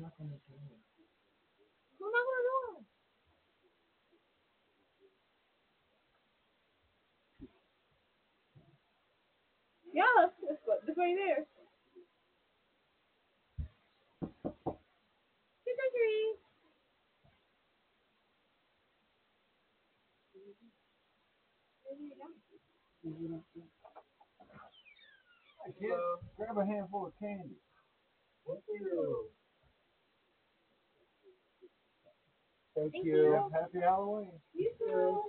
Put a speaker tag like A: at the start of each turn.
A: knocking the door.
B: Who knocked on the door? Yeah, let's, let's go. It's right there. Trick or treat.
C: Hey, kid, grab a handful of candy.
A: Thank you.
C: Thank,
B: Thank
C: you.
B: you.
C: Happy Halloween.
B: You too.